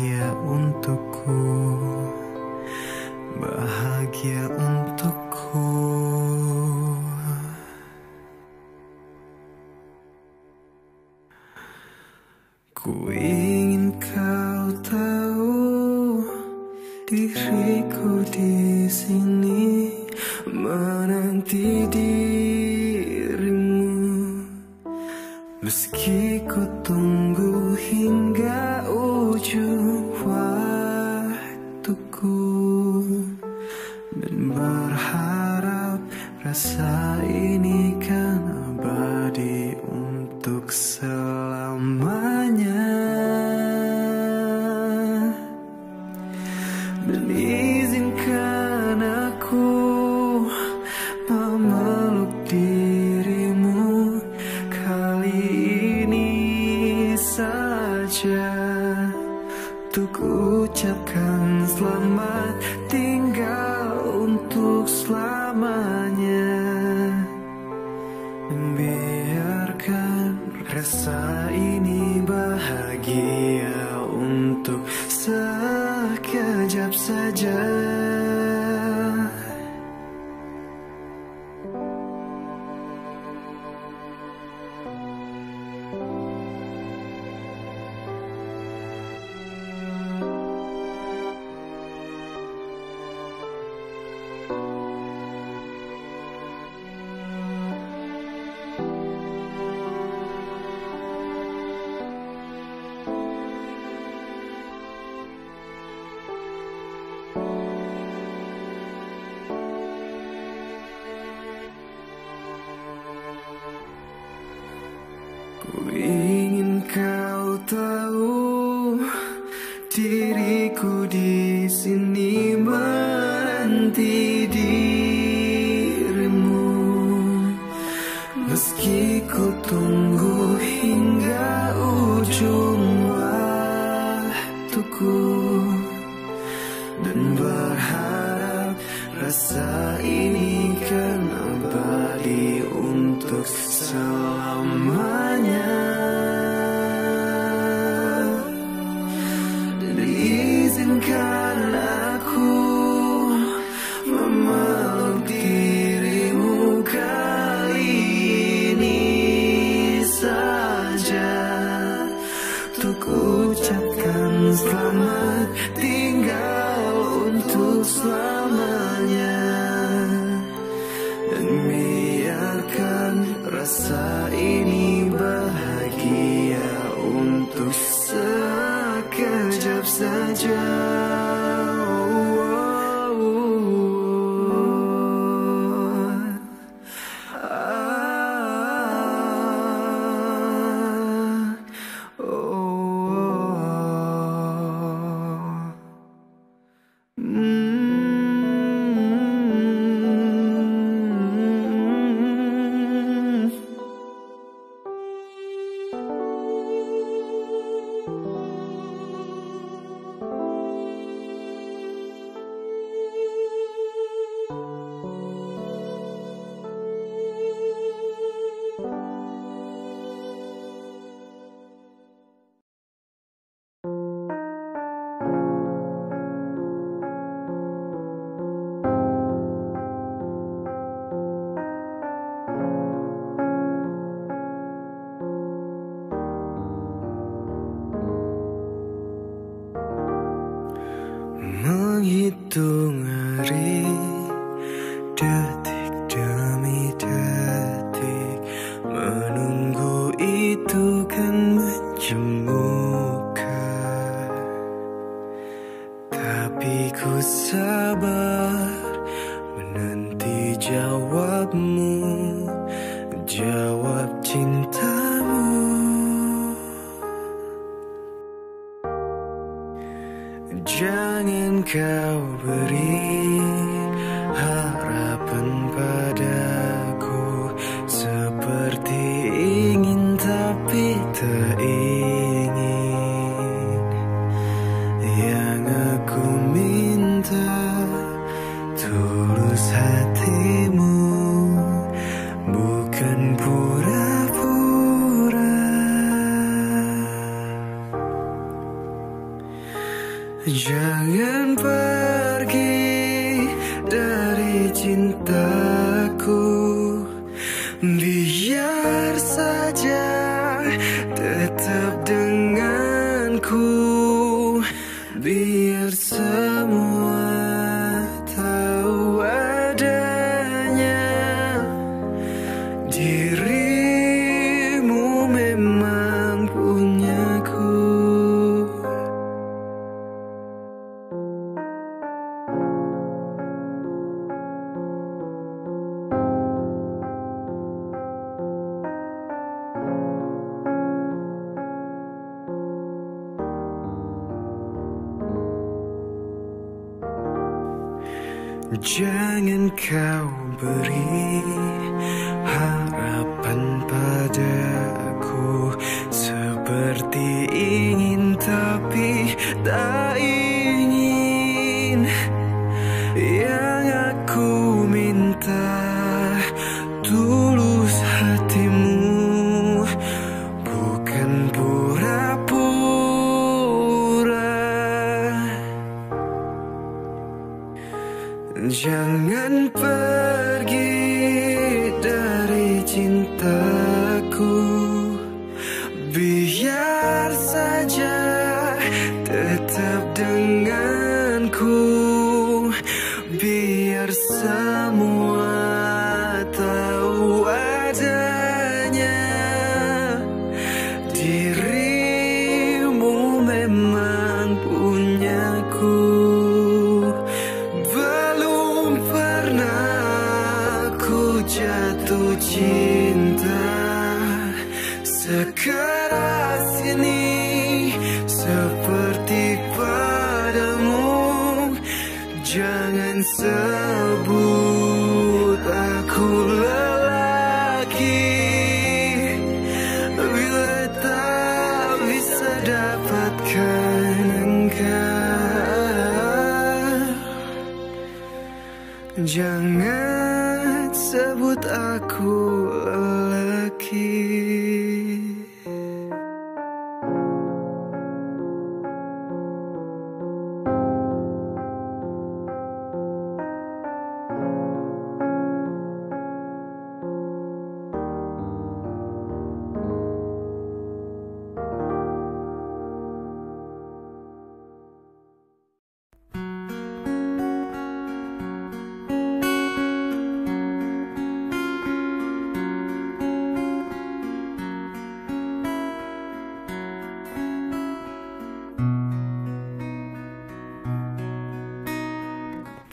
here will saja Untuk ucapkan selamat tinggal. Ingin kau tahu diriku di sini menanti dirimu. Meski ku tunggu hingga ujung waktuku dan berharap rasa ini kan abadi untuk selama amat camina conmigo. Jangan kau beri harapan padaku. Seperti ingin tapi tak ingin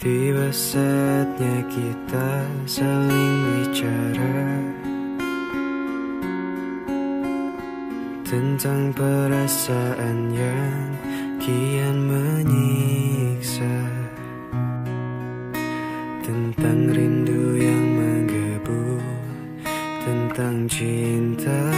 Tiba saatnya kita saling bicara Tentang perasaan yang kian menyiksa Tentang rindu yang menggebu Tentang cinta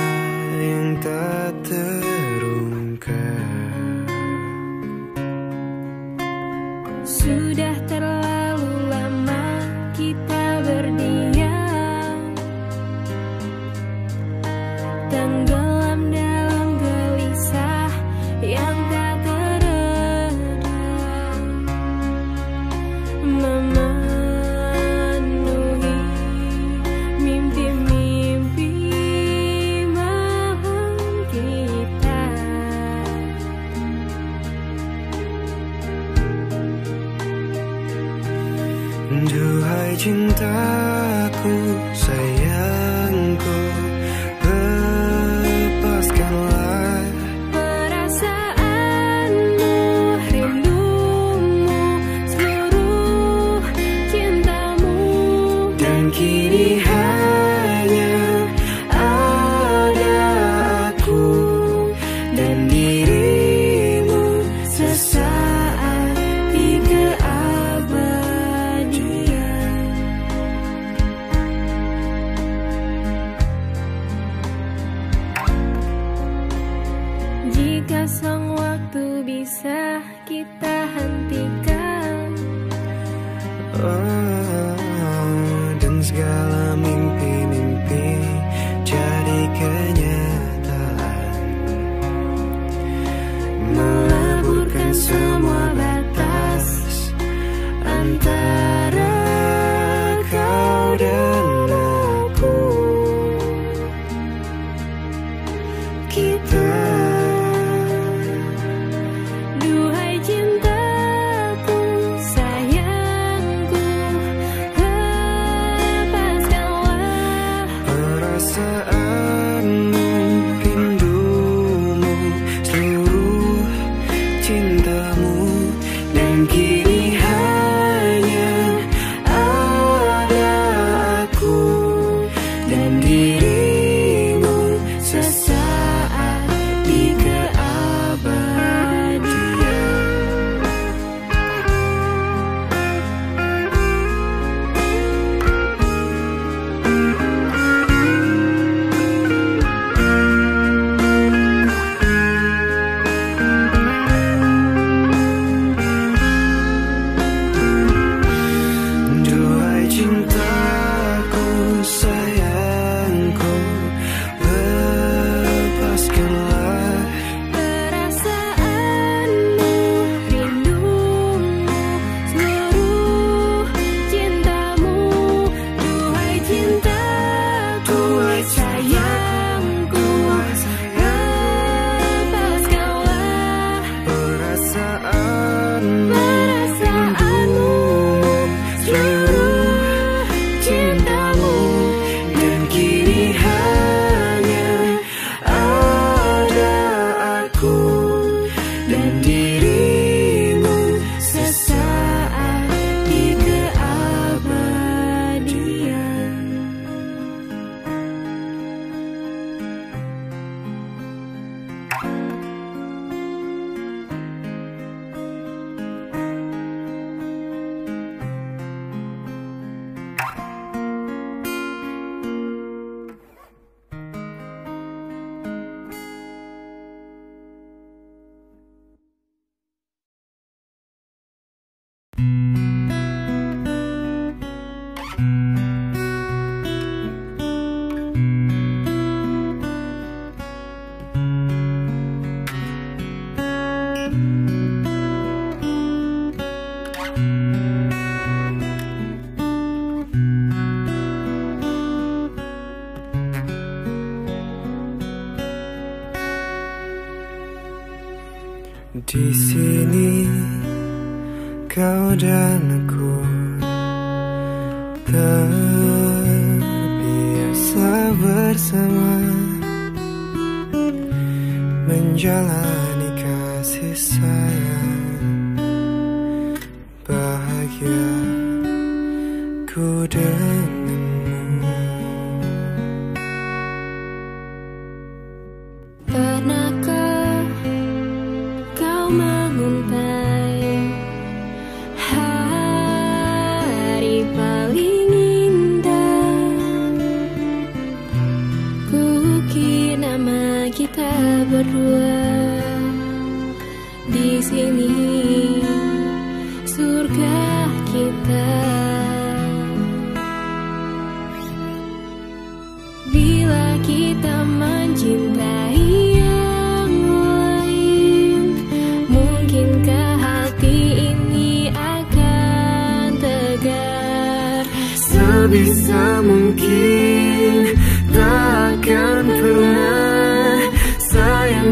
kita berdua di sini surga kita. Bila kita mencintai yang lain Mungkinkah hati ini akan tegar Sebisa mungkin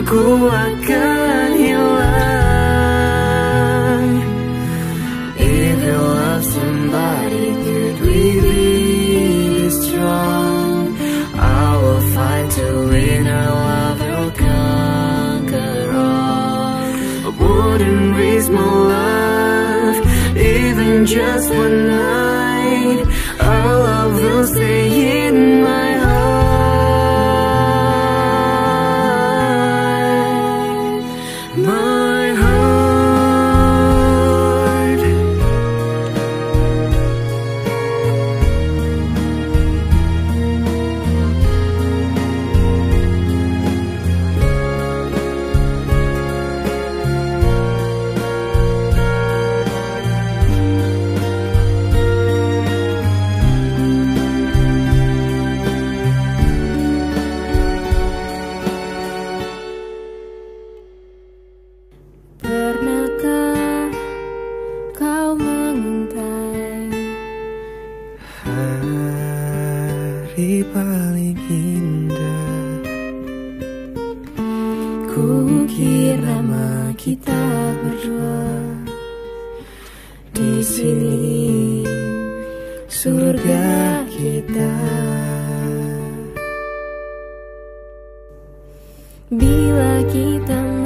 sayangku akan hilang. If you love somebody, could we be strong? I will fight to win. Our love will conquer all. I wouldn't risk my life, even just one night. Our love love will stay berdua. Di sini surga kita. Bila kita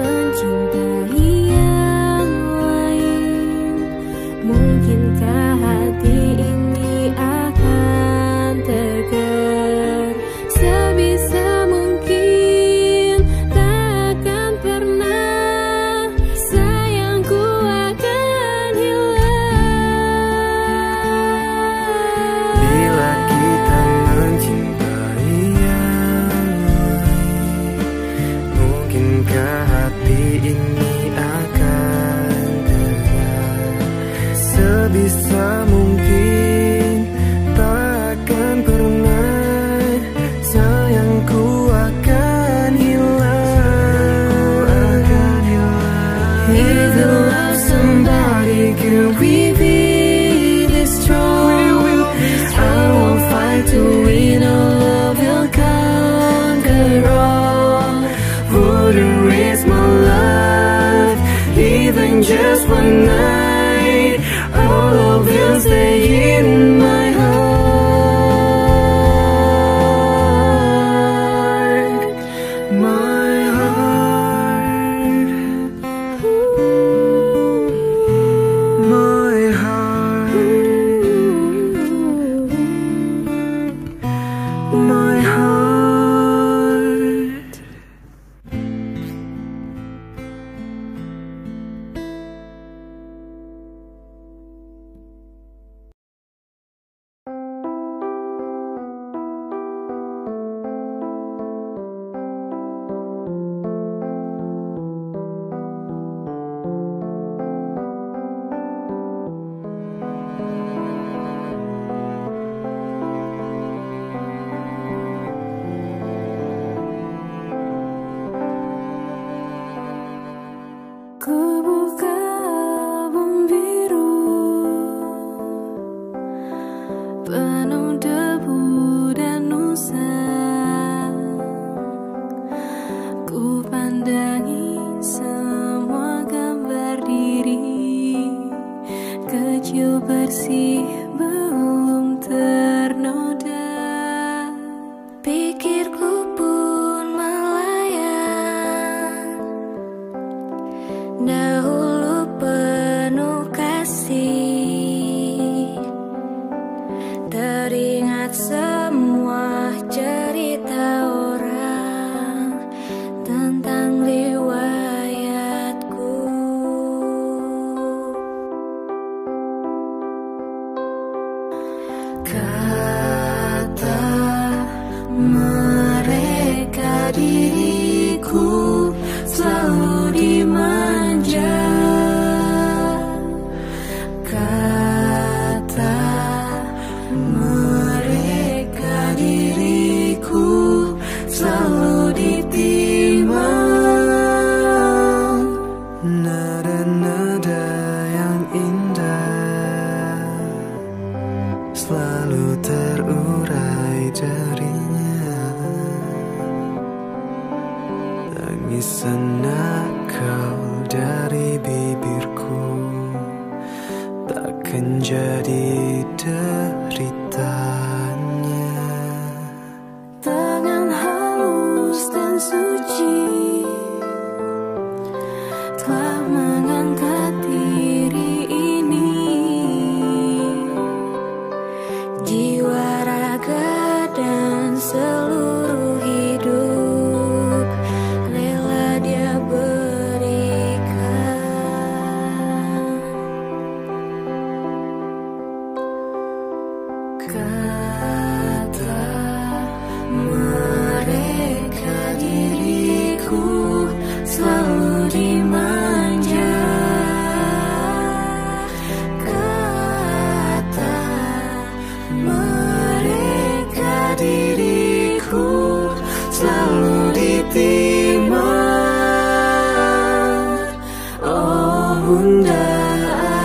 menjadi derita.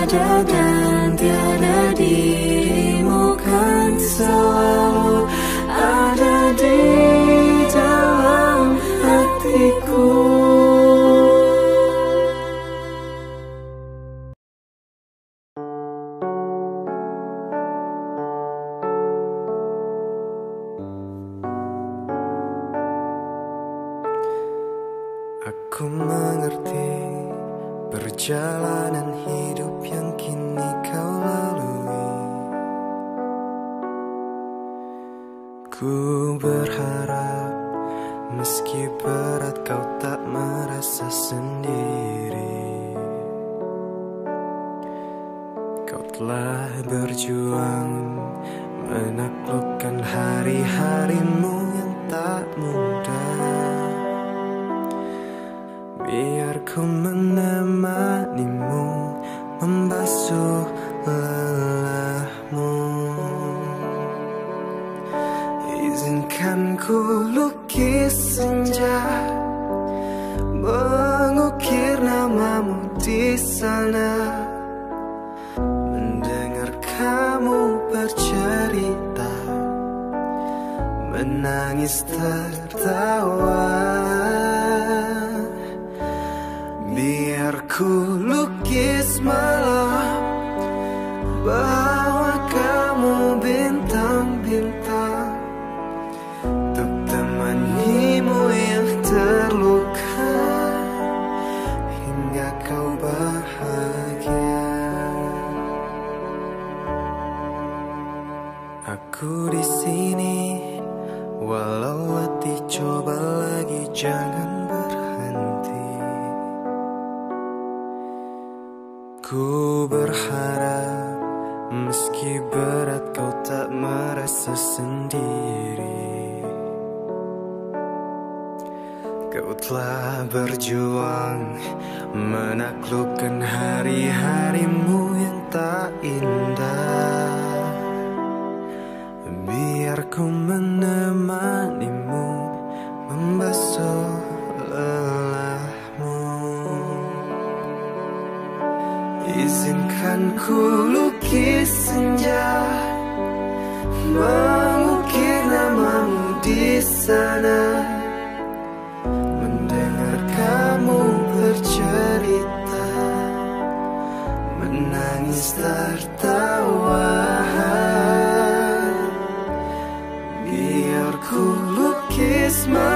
ada dan tiada dirimu kan selalu ada di dalam hatiku. biar ku menemanimu Membasuh lelahmu. Izinkan ku lukis senja Mengukir namamu di sana. Mendengar kamu bercerita Menangis tertawa. jangan berhenti. Ku berharap meski berat kau tak merasa sendiri. Kau telah berjuang menaklukkan hari-harimu yang tak indah. Biar ku menang Ku lukis senja Mengukir namamu di sana. Mendengar kamu bercerita Menangis tertawa. Biar ku lukis malam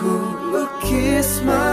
ku lukis malam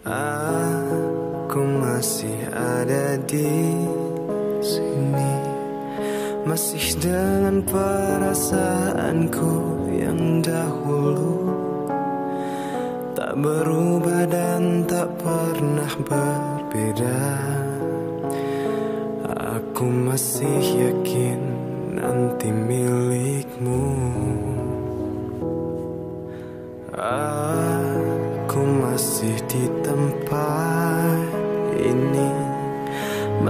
Aku masih ada di sini. Masih dengan perasaanku yang dahulu. Tak berubah dan tak pernah berbeda. Aku masih yakin nanti milikmu. Aku masih di.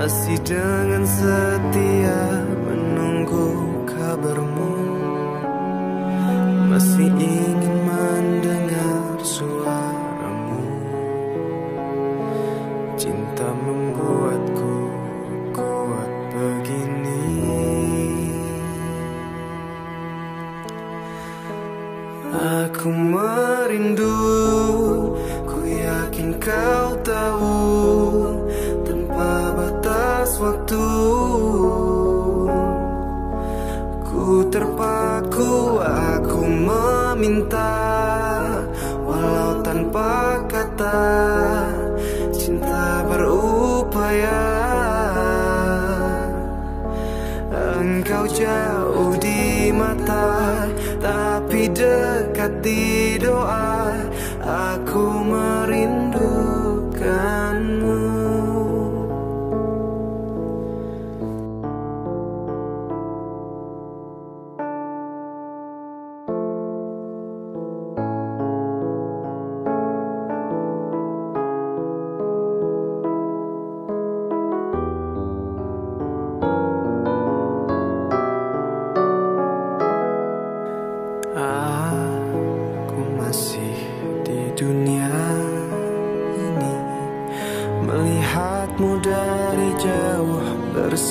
Masih dengan setia menunggu kabarmu. Masih ingin mendengar suaramu. Cinta membuatku kuat begini. Aku merindu Ku yakin kau tahu waktu Ku terpaku Aku meminta Walau tanpa kata Cinta berupaya. Engkau jauh di mata Tapi dekat di doa Aku merindukanmu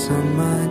on my